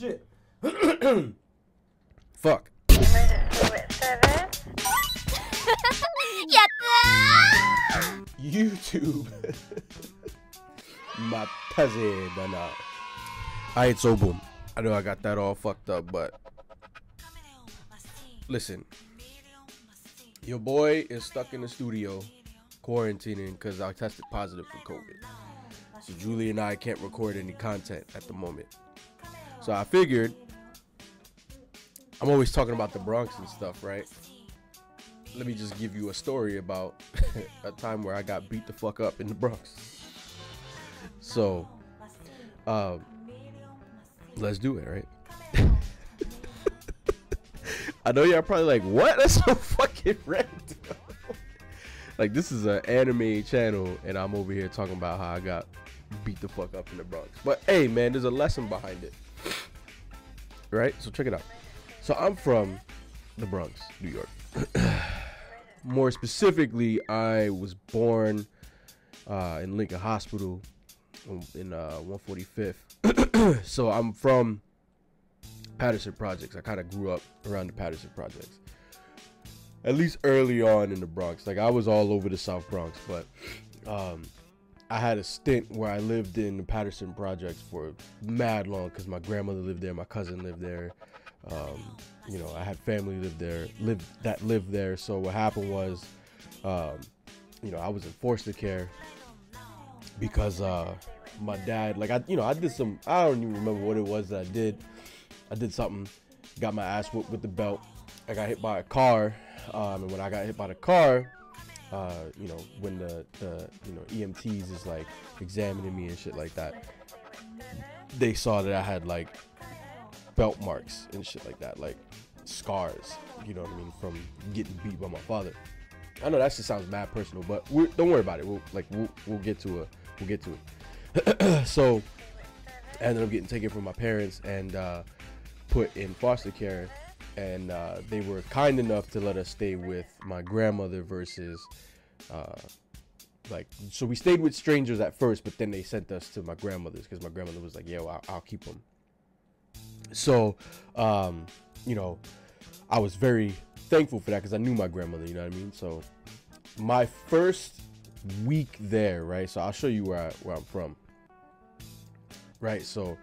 shit. Fuck. YouTube. My cousin, uh, Alright, so boom. I know I got that all fucked up, but listen. Your boy is stuck in the studio quarantining because I tested positive for COVID. So Julie and I can't record any content at the moment. So I figured I'm always talking about the Bronx and stuff, right? Let me just give you a story about a time where I got beat the fuck up in the Bronx. So, um, let's do it, right? I know y'all probably like, what? That's so fucking random. like, this is an anime channel, and I'm over here talking about how I got beat the fuck up in the Bronx. But hey, man, there's a lesson behind it. Right? So check it out. So I'm from the Bronx, New York. More specifically, I was born uh, in Lincoln Hospital in uh, 145th. so I'm from Patterson Projects. I kind of grew up around the Patterson Projects. At least early on in the Bronx. Like I was all over the South Bronx, but um, I had a stint where I lived in the Patterson Projects for mad long because my grandmother lived there, my cousin lived there. Um, you know, I had family live there, live that lived there. So what happened was, um, you know, I was in foster care because uh, my dad, like I, you know, I did some. I don't even remember what it was that I did. I did something, got my ass whooped with the belt. I got hit by a car, um, and when I got hit by the car, uh, you know, when the, the you know EMTs is like examining me and shit like that, they saw that I had like belt marks and shit like that, like scars. You know what I mean from getting beat by my father. I know that just sounds mad personal, but don't worry about it. We'll like we'll, we'll get to it. We'll get to it. so I ended up getting taken from my parents and uh, put in foster care and uh, they were kind enough to let us stay with my grandmother versus uh, like so we stayed with strangers at first but then they sent us to my grandmother's because my grandmother was like yo I'll, I'll keep them so um, you know i was very thankful for that because i knew my grandmother you know what i mean? So my first week there right so i'll show you where, I, where i'm from right? So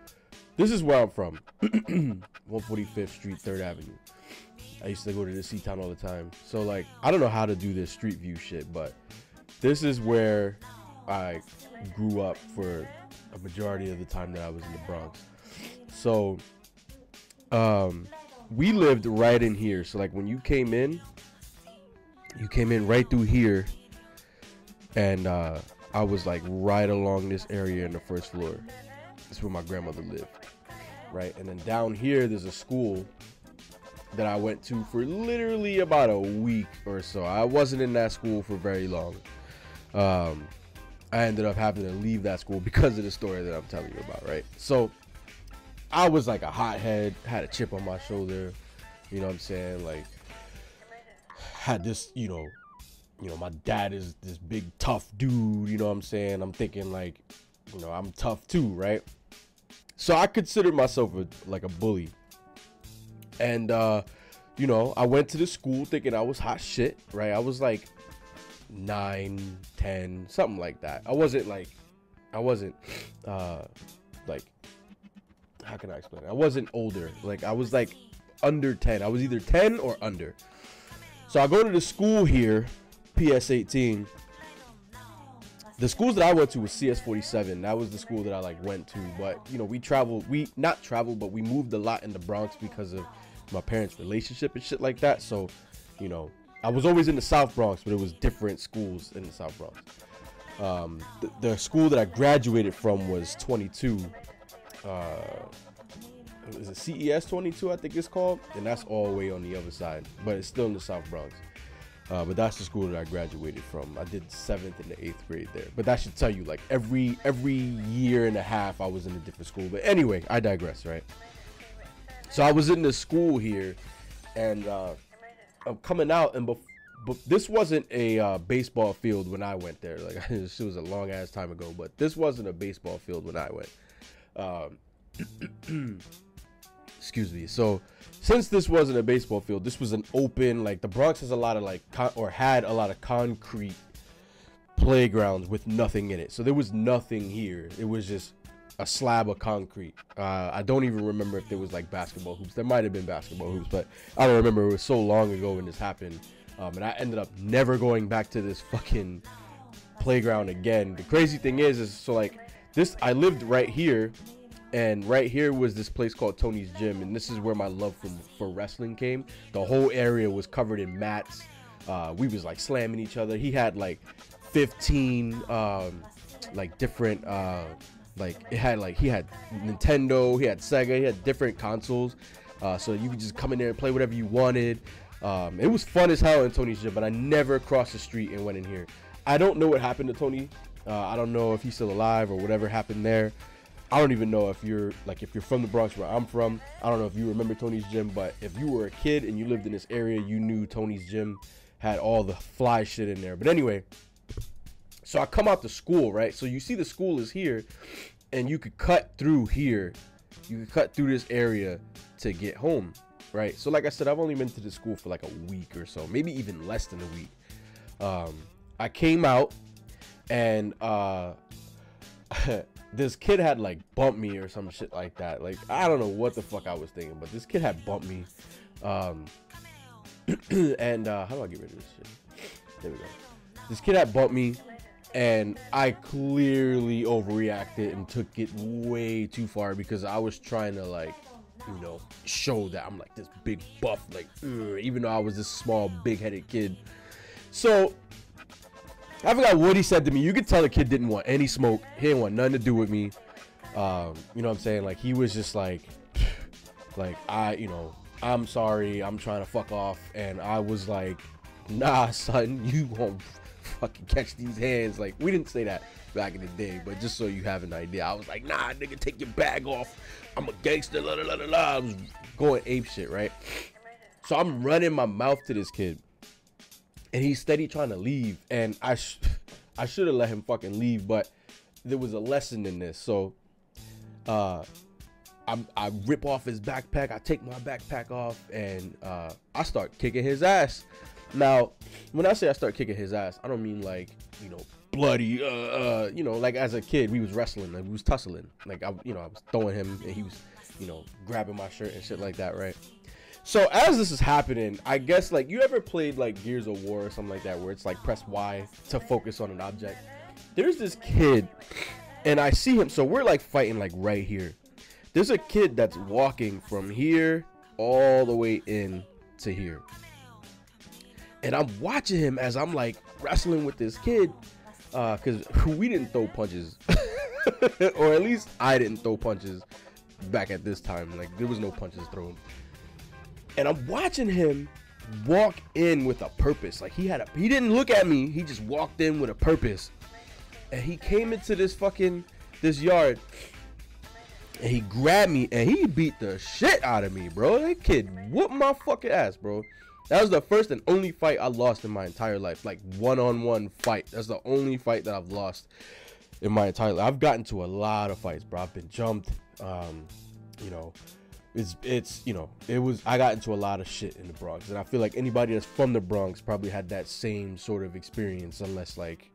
this is where I'm from. 145th Street, 3rd Avenue. I used to go to the C-Town all the time. So like I don't know how to do this street view shit, but this is where I grew up for a majority of the time that I was in the Bronx. So um we lived right in here. So like when you came in, you came in right through here and uh I was like right along this area in the first floor. That's where my grandmother lived right? And then down here, there's a school that I went to for literally about a week or so. I wasn't in that school for very long. Um, I ended up having to leave that school because of the story that I'm telling you about, right? So I was like a hothead, had a chip on my shoulder, you know what I'm saying? Like had this, you know, you know, my dad is this big tough dude, you know what I'm saying? I'm thinking like, you know, I'm tough too, right? So I considered myself a, like a bully. And uh, you know, I went to the school thinking I was hot shit, right? I was like nine, ten, something like that. I wasn't like I wasn't uh like how can I explain it? I wasn't older. Like I was like under 10. I was either 10 or under. So I go to the school here, PS 18, the schools that I went to was CS47. That was the school that I like went to. But you know, we traveled. We not traveled, but we moved a lot in the Bronx because of my parents' relationship and shit like that. So, you know, I was always in the South Bronx, but it was different schools in the South Bronx. Um, the, the school that I graduated from was 22. Uh, is it CES 22? I think it's called, and that's all the way on the other side, but it's still in the South Bronx. Uh, but that's the school that I graduated from. I did seventh and the eighth grade there. But that should tell you, like every every year and a half, I was in a different school. But anyway, I digress, right? So I was in the school here, and uh, I'm coming out, and bef- but this wasn't a uh, baseball field when I went there. Like this was a long ass time ago, but this wasn't a baseball field when I went. Um, excuse me. So since this wasn't a baseball field, this was an open like the Bronx has a lot of like or had a lot of concrete playgrounds with nothing in it. So there was nothing here. It was just a slab of concrete. Uh, I don't even remember if there was like basketball hoops. There might have been basketball hoops, but I don't remember. It was so long ago when this happened, um, and I ended up never going back to this fucking playground again. The crazy thing is, is so like this. I lived right here, and right here was this place called Tony's Gym, and this is where my love for for wrestling came. The whole area was covered in mats. Uh, we was like slamming each other. He had like 15 um, like different uh, like it had like he had Nintendo, he had Sega, he had different consoles. Uh, so you could just come in there and play whatever you wanted. Um, it was fun as hell in Tony's gym, but I never crossed the street and went in here. I don't know what happened to Tony. Uh, I don't know if he's still alive or whatever happened there. I don't even know if you're like if you're from the Bronx where I'm from. I don't know if you remember Tony's gym, but if you were a kid and you lived in this area, you knew Tony's gym had all the fly shit in there. But anyway, so I come out to school, right? So you see the school is here, and you could cut through here. You could cut through this area to get home, right? So like I said, I've only been to the school for like a week or so, maybe even less than a week. Um, I came out, and uh, this kid had like bumped me or some shit like that. Like I don't know what the fuck I was thinking, but this kid had bumped me. Um, and uh, how do I get rid of this shit? There we go. This kid had bumped me and I clearly overreacted and took it way too far because I was trying to like, you know, show that I'm like this big buff, like ugh, even though I was this small, big-headed kid. So I forgot what he said to me. You could tell the kid didn't want any smoke. He didn't want nothing to do with me. Um, you know what I'm saying? Like he was just like, like I, you know, I'm sorry. I'm trying to fuck off, and I was like, Nah, son, you won't fucking catch these hands. Like, we didn't say that back in the day, but just so you have an idea, I was like, nah, nigga, take your bag off. I'm a gangster, la la la la. I was going ape shit, right? So I'm running my mouth to this kid, and he's steady trying to leave, and I, sh- I should have let him fucking leave, but there was a lesson in this. So, uh, I, I rip off his backpack. I take my backpack off, and uh, I start kicking his ass. Now, when I say I start kicking his ass, I don't mean like you know bloody. Uh, uh, you know, like as a kid, we was wrestling, like we was tussling. Like I, you know, I was throwing him, and he was, you know, grabbing my shirt and shit like that, right? So as this is happening, I guess like you ever played like Gears of War or something like that, where it's like press Y to focus on an object. There's this kid, and I see him. So we're like fighting like right here. There's a kid that's walking from here all the way in to here and I'm watching him as I'm like wrestling with this kid, because uh, we didn't throw punches, or at least I didn't throw punches back at this time. Like there was no punches thrown, and I'm watching him walk in with a purpose. Like he had a, he didn't look at me. He just walked in with a purpose, and he came into this fucking this yard. And he grabbed me and he beat the shit out of me, bro. That kid whooped my fucking ass, bro. That was the first and only fight I lost in my entire life. Like one on one fight. That's the only fight that I've lost in my entire life. I've gotten to a lot of fights, bro. I've been jumped. Um, you know, it's it's you know, it was I got into a lot of shit in the Bronx. And I feel like anybody that's from the Bronx probably had that same sort of experience, unless like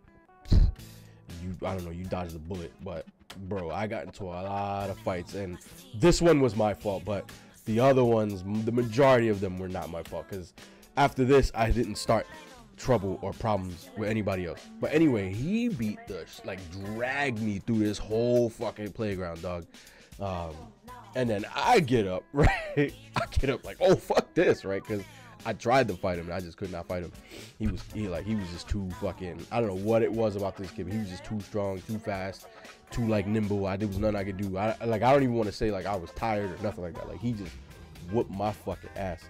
you I don't know, you dodged the bullet. But bro, I got into a lot of fights and this one was my fault, but the other ones, the majority of them were not my fault because after this, I didn't start trouble or problems with anybody else. But anyway, he beat the like dragged me through this whole fucking playground, dog. Um, and then I get up, right? I get up like, oh fuck this, right? Because I tried to fight him and I just could not fight him. He was he like he was just too fucking I don't know what it was about this kid, he was just too strong, too fast, too like nimble. I there was nothing I could do. I like I don't even want to say like I was tired or nothing like that. Like he just whooped my fucking ass.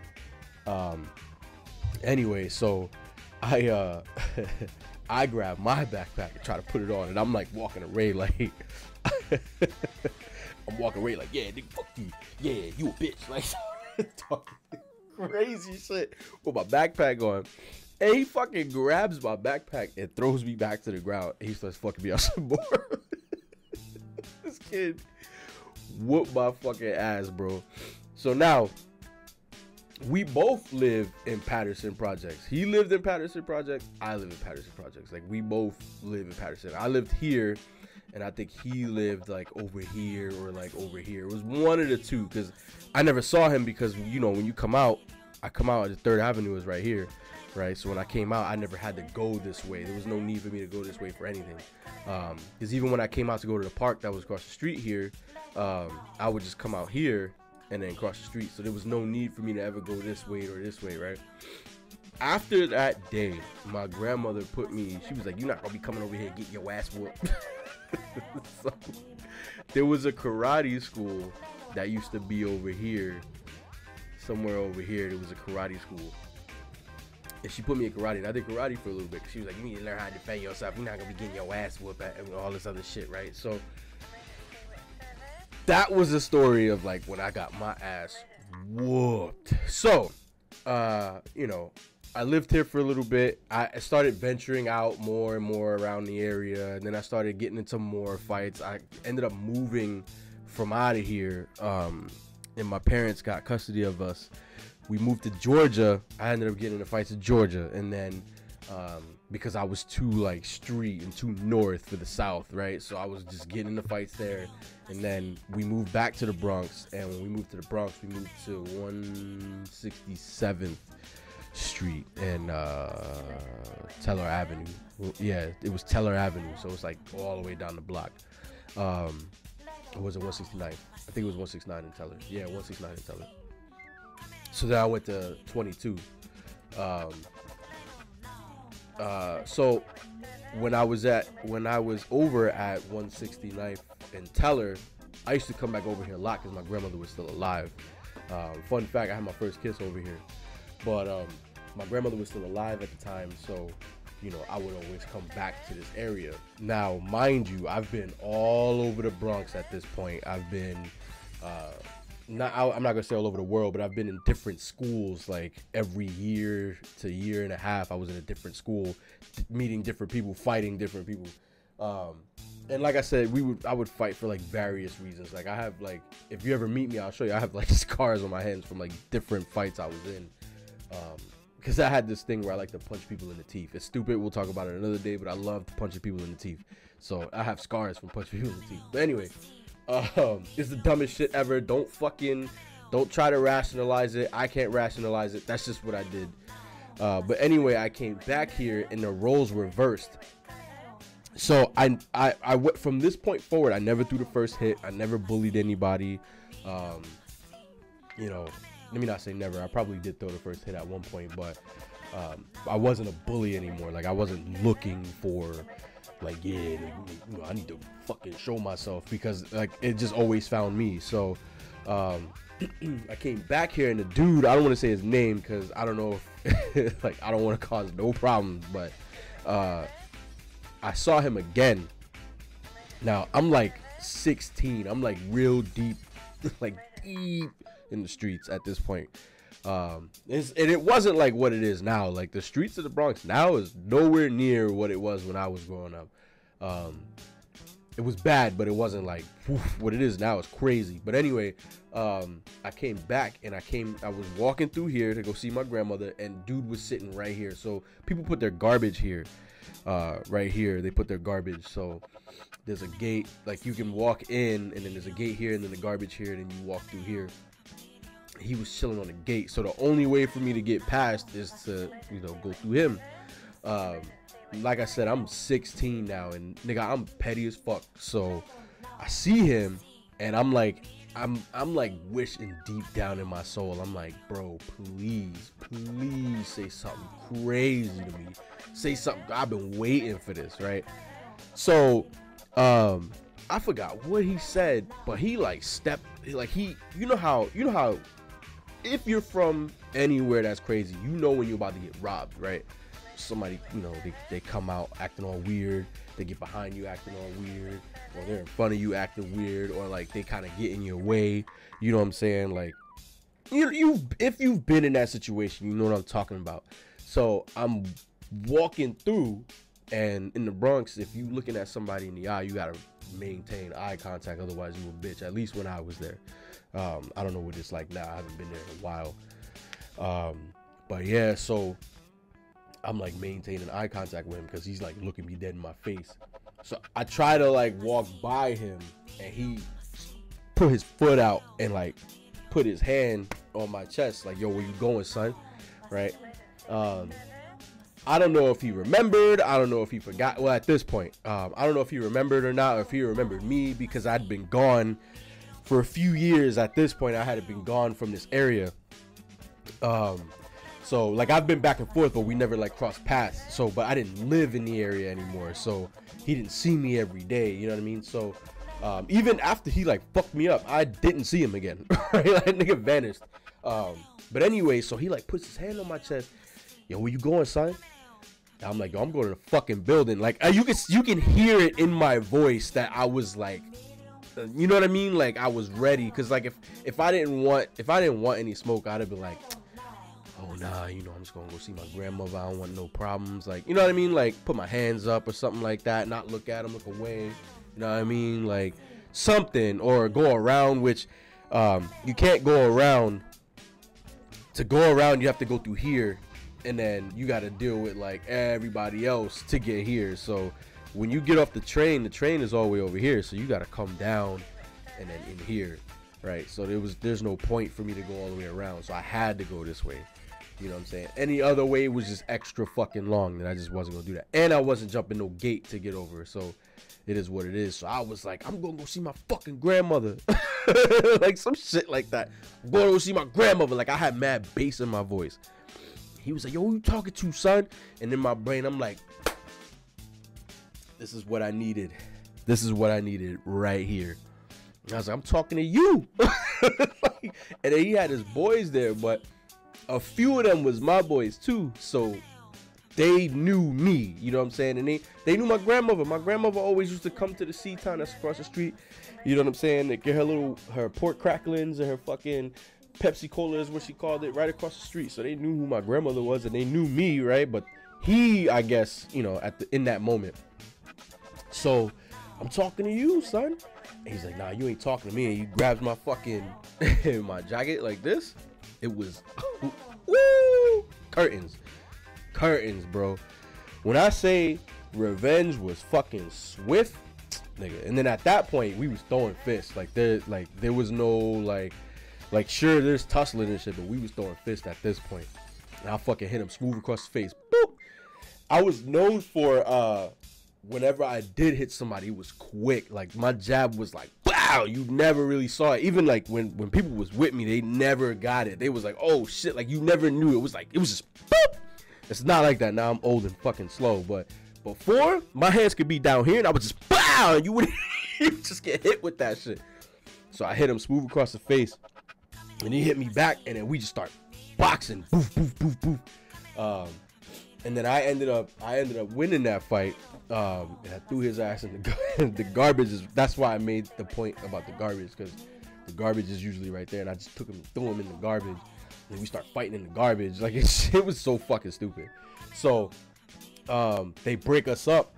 Um anyway, so I uh I grab my backpack and try to put it on and I'm like walking away like I'm walking away like, yeah, nigga, fuck you. Yeah, you a bitch. Like talking crazy shit with my backpack on. And he fucking grabs my backpack and throws me back to the ground. And he starts fucking me up some more. this kid whooped my fucking ass, bro. So now we both live in Patterson Projects. He lived in Patterson Projects. I live in Patterson Projects. Like we both live in Patterson. I lived here, and I think he lived like over here or like over here. It was one of the two because I never saw him because you know when you come out, I come out at the Third Avenue is right here, right? So when I came out, I never had to go this way. There was no need for me to go this way for anything. Because um, even when I came out to go to the park that was across the street here, um, I would just come out here and then cross the street. So there was no need for me to ever go this way or this way, right? After that day, my grandmother put me, she was like, You're not gonna be coming over here and get your ass whooped. so, there was a karate school that used to be over here, somewhere over here. There was a karate school. And she put me in karate, and I did karate for a little bit. She was like, "You need to learn how to defend yourself. You're not gonna be getting your ass whooped and all this other shit, right?" So that was the story of like when I got my ass whooped. So, uh, you know, I lived here for a little bit. I started venturing out more and more around the area, and then I started getting into more fights. I ended up moving from out of here, um, and my parents got custody of us. We moved to Georgia. I ended up getting into fights in Georgia, and then um, because I was too like street and too north for the south, right? So I was just getting the fights there, and then we moved back to the Bronx. And when we moved to the Bronx, we moved to 167th Street and uh, Teller Avenue. Well, yeah, it was Teller Avenue, so it's like all the way down the block. Um, it was it 169? I think it was 169 in Teller. Yeah, 169 in Teller. So then I went to 22. Um, uh, so when I was at when I was over at 169th and Teller, I used to come back over here a lot because my grandmother was still alive. Um, fun fact: I had my first kiss over here, but um, my grandmother was still alive at the time, so you know I would always come back to this area. Now, mind you, I've been all over the Bronx at this point. I've been uh, not I'm not gonna say all over the world, but I've been in different schools like every year to year and a half. I was in a different school, meeting different people, fighting different people. Um, and like I said, we would I would fight for like various reasons. Like I have like if you ever meet me, I'll show you. I have like scars on my hands from like different fights I was in. Um, because I had this thing where I like to punch people in the teeth. It's stupid. We'll talk about it another day, but I love punching people in the teeth. So I have scars from punching people in the teeth. But anyway, um, it's the dumbest shit ever. Don't fucking, don't try to rationalize it. I can't rationalize it. That's just what I did. Uh, but anyway, I came back here and the roles reversed. So I, I, I went from this point forward. I never threw the first hit. I never bullied anybody. Um, you know, let me not say never. I probably did throw the first hit at one point, but um, I wasn't a bully anymore. Like I wasn't looking for like yeah i need to fucking show myself because like it just always found me so um i came back here and the dude i don't want to say his name because i don't know if like i don't want to cause no problems but uh i saw him again now i'm like 16 i'm like real deep like deep in the streets at this point um, and it wasn't like what it is now. Like the streets of the Bronx now is nowhere near what it was when I was growing up. Um, it was bad, but it wasn't like woof, what it is now. It's crazy. But anyway, um, I came back and I came. I was walking through here to go see my grandmother, and dude was sitting right here. So people put their garbage here, uh, right here. They put their garbage. So there's a gate. Like you can walk in, and then there's a gate here, and then the garbage here, and then you walk through here he was chilling on the gate. So the only way for me to get past is to, you know, go through him. Um, like I said, I'm 16 now, and nigga, I'm petty as fuck. So I see him, and I'm like, I'm I'm like wishing deep down in my soul. I'm like, bro, please, please say something crazy to me. Say something. I've been waiting for this, right? So, um, I forgot what he said, but he like stepped, like he, you know how, you know how if you're from anywhere that's crazy, you know when you're about to get robbed, right? Somebody, you know, they, they come out acting all weird, they get behind you acting all weird, or they're in front of you acting weird, or like they kind of get in your way. You know what I'm saying? Like, you you if you've been in that situation, you know what I'm talking about. So I'm walking through, And in the Bronx, if you looking at somebody in the eye, you gotta maintain eye contact, otherwise you a bitch. At least when I was there. Um, I don't know what it's like now. I haven't been there in a while. Um, but yeah, so I'm like maintaining eye contact with him because he's like looking me dead in my face. So I try to like walk by him and he put his foot out and like put his hand on my chest, like, yo, where you going, son? Right? Um, I don't know if he remembered. I don't know if he forgot. Well, at this point, um, I don't know if he remembered or not, or if he remembered me because I'd been gone for a few years. At this point, I had been gone from this area. Um, so like I've been back and forth, but we never like crossed paths. So, but I didn't live in the area anymore, so he didn't see me every day. You know what I mean? So, um, even after he like fucked me up, I didn't see him again. right? Like nigga vanished. Um, but anyway, so he like puts his hand on my chest. Yo, where you going, son? I'm like, yo, I'm going to the fucking building. Like, uh, you can you can hear it in my voice that I was like, you know what I mean? Like I was ready, cause like if if I didn't want if I didn't want any smoke, I'd have been like, oh nah, you know, I'm just gonna go see my grandmother. I don't want no problems. Like, you know what I mean? Like put my hands up or something like that, not look at him, look away. You know what I mean? Like something or go around, which um, you can't go around. To go around, you have to go through here, and then you got to deal with like everybody else to get here. So when you get off the train, the train is all the way over here, so you got to come down and then in here, right? So there was there's no point for me to go all the way around, so I had to go this way. You know what I'm saying? Any other way was just extra fucking long, and I just wasn't gonna do that. And I wasn't jumping no gate to get over, so it is what it is. So I was like, I'm gonna go see my fucking grandmother, like some shit like that. To go see my grandmother. Like I had mad bass in my voice. He was like, Yo, who you talking to, son? And in my brain, I'm like, This is what I needed. This is what I needed right here. And I was like, I'm talking to you. and then he had his boys there, but a few of them was my boys too. So they knew me, you know what I'm saying? And they they knew my grandmother. My grandmother always used to come to the C-Town that's across the street. You know what I'm saying? To get her little her pork cracklings and her fucking Pepsi Cola is what she called it, right across the street. So they knew who my grandmother was and they knew me, right? But he, I guess, you know, at the in that moment. So I'm talking to you, son. And he's like, nah, you ain't talking to me. And he grabs my fucking my jacket like this. It was woo curtains curtains, bro. When I say revenge was fucking swift, nigga. And then at that point, we was throwing fists. Like there, like there was no like, like sure there's tussling and shit, but we was throwing fists at this point. And I fucking hit him smooth across the face. Boop. I was known for uh whenever I did hit somebody, it was quick. Like my jab was like, wow, you never really saw it. Even like when when people was with me, they never got it. They was like, oh shit, like you never knew. It was like it was just boop it's not like that now. I'm old and fucking slow, but before my hands could be down here and I would just bow. You would just get hit with that shit. So I hit him smooth across the face, and he hit me back, and then we just start boxing. Boof, boof, boof, boof. Um, and then I ended up I ended up winning that fight. Um, and I threw his ass in the the garbage. Is that's why I made the point about the garbage because the garbage is usually right there, and I just took him, threw him in the garbage and we start fighting in the garbage. Like it, it was so fucking stupid. So um, they break us up.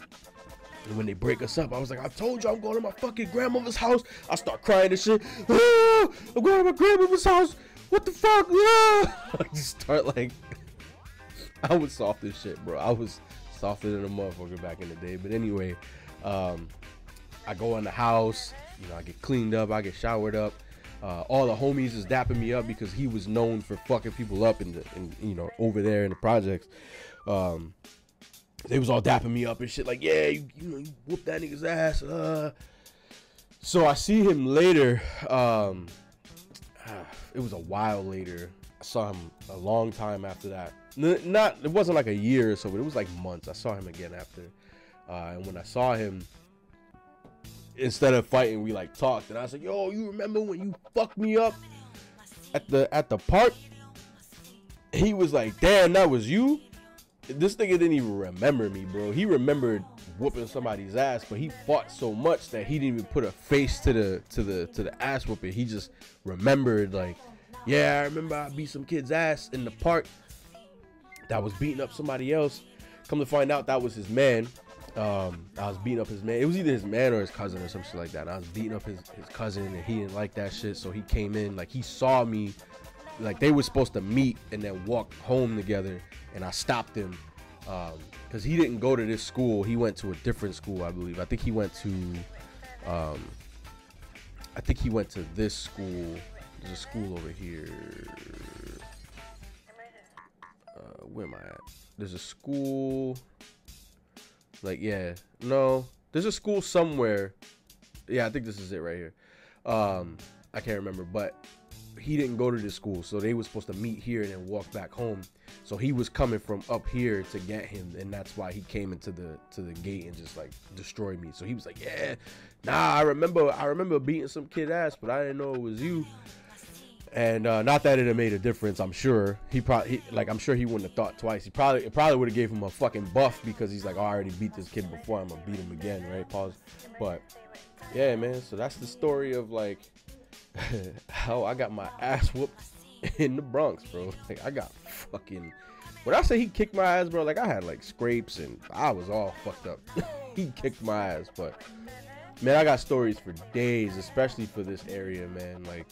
And when they break us up, I was like, I told you I'm going to my fucking grandmother's house. I start crying and shit. Ah, I'm going to my grandmother's house. What the fuck? Ah! I just start like, I was soft as shit, bro. I was softer than a motherfucker back in the day. But anyway, um, I go in the house. You know, I get cleaned up. I get showered up. Uh, all the homies is dapping me up because he was known for fucking people up in the, in, you know, over there in the projects. Um, they was all dapping me up and shit like, yeah, you, you know, you whoop that nigga's ass. Uh. So I see him later. Um, it was a while later. I saw him a long time after that. Not, it wasn't like a year or so, but it was like months. I saw him again after. Uh, and when I saw him, instead of fighting, we like talked, and I was like, "Yo, you remember when you fucked me up at the at the park?" He was like, "Damn, that was you." This nigga didn't even remember me, bro. He remembered whooping somebody's ass, but he fought so much that he didn't even put a face to the to the to the ass whooping. He just remembered like, "Yeah, I remember I beat some kid's ass in the park that was beating up somebody else." come to find out that was his man. Um, I was beating up his man. It was either his man or his cousin or some shit like that. And I was beating up his, his cousin and he didn't like that shit. So he came in, like he saw me, like they were supposed to meet and then walk home together. And I stopped him because um, he didn't go to this school. He went to a different school, I believe. I think he went to, um, I think he went to this school. There's a school over here. Uh, where am I at? There's a school. Like, yeah, no, there's a school somewhere. Yeah, I think this is it right here. Um, I can't remember, but he didn't go to this school, so they were supposed to meet here and then walk back home. So he was coming from up here to get him, and that's why he came into the to the gate and just like destroyed me. So he was like, "Yeah, nah, I remember, I remember beating some kid ass, but I didn't know it was you." And uh, not that it made a difference. I'm sure he probably like I'm sure he wouldn't have thought twice. He probably it probably would have gave him a fucking buff because he's like, oh, I already beat this kid before. I'm gonna beat him again, right? Pause. But yeah, man. So that's the story of like how I got my ass whooped in the Bronx, bro. Like I got fucking. When I say he kicked my ass, bro, like I had like scrapes and I was all fucked up. he kicked my ass, but man, I got stories for days, especially for this area, man. Like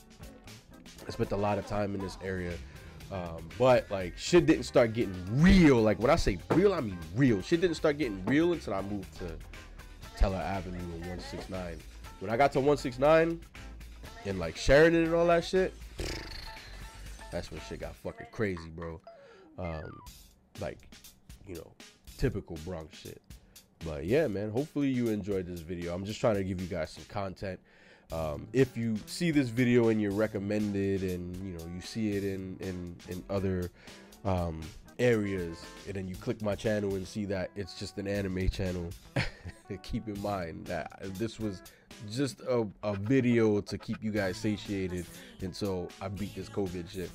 I spent a lot of time in this area. Um, but like shit didn't start getting real. Like when I say real, I mean real. Shit didn't start getting real until I moved to Teller Avenue and 169. When I got to 169 and like Sheridan and all that shit, that's when shit got fucking crazy, bro. Um, like, you know, typical Bronx shit. But yeah, man, hopefully you enjoyed this video. I'm just trying to give you guys some content. Um, if you see this video and you're recommended and you know you see it in in, in other um, areas and then you click my channel and see that it's just an anime channel keep in mind that this was just a, a video to keep you guys satiated until I beat this COVID shit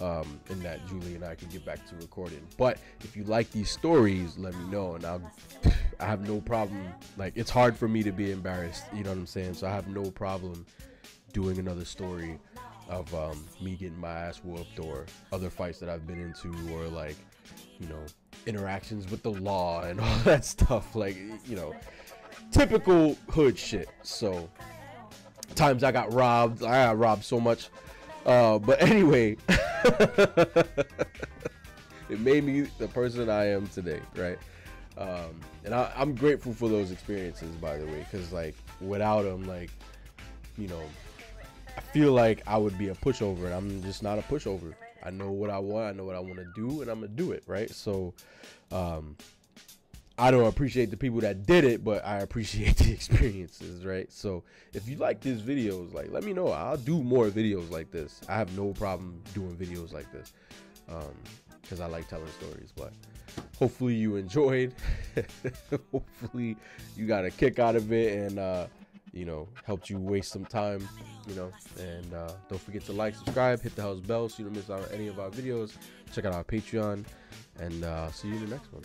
um, and that Julie and I can get back to recording. But if you like these stories, let me know, and I'll. I have no problem. Like it's hard for me to be embarrassed. You know what I'm saying? So I have no problem doing another story of um, me getting my ass whooped or other fights that I've been into or like you know interactions with the law and all that stuff. Like you know, typical hood shit. So times I got robbed. I got robbed so much. Uh, but anyway, it made me the person I am today, right? Um, and I, am grateful for those experiences, by the way, because like without them, like you know, I feel like I would be a pushover, and I'm just not a pushover. I know what I want, I know what I want to do, and I'm gonna do it, right? So, um, I don't appreciate the people that did it, but I appreciate the experiences, right? So if you like these videos, like let me know. I'll do more videos like this. I have no problem doing videos like this um, because I like telling stories. But hopefully you enjoyed. hopefully you got a kick out of it and uh, you know helped you waste some time. You know, and uh, don't forget to like, subscribe, hit the house bell so you don't miss out on any of our videos. Check out our Patreon, and uh, see you in the next one.